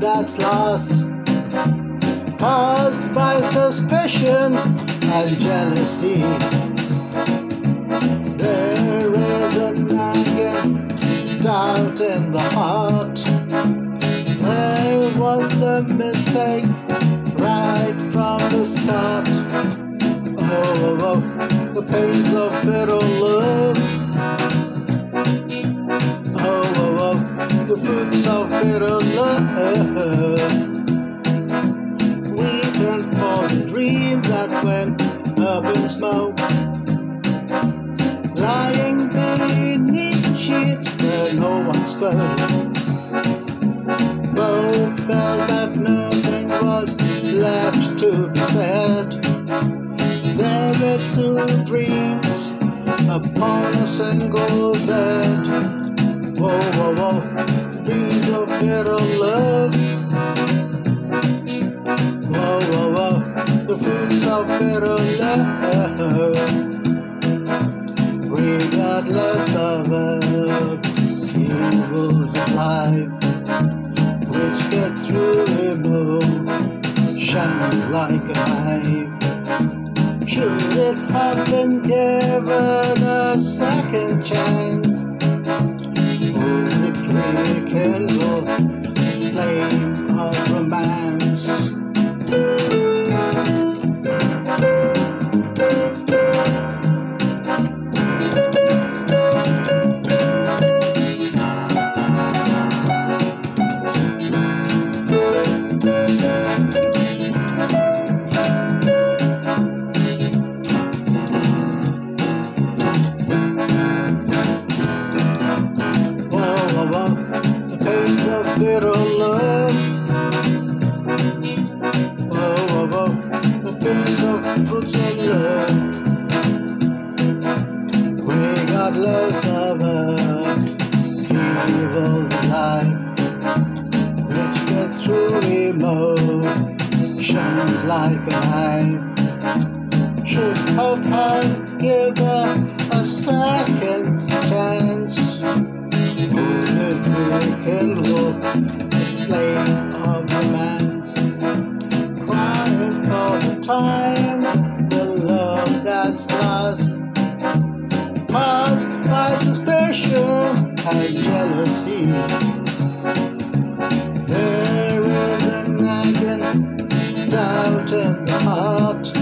that's lost, caused by suspicion and jealousy. There is a nagging doubt in the heart. There was a mistake right from the start. Oh, oh, oh the pains of bitter love. In smoke. Lying beneath sheets where no one spoke. Both felt that nothing was left to be said. There were two dreams upon a single bed. Whoa, whoa, whoa, dreams of bitter love. Love. Regardless of evils of life, which get through emotions like a knife. Should it have been given a second chance? Bitter love. Whoa, whoa, whoa, the of fruits of love. Regardless of the evils of life, which get through emotions like a knife. Should have had given a second chance. Time, the love that's lost. Caused by suspicion and jealousy. There is a nagging doubt in the heart.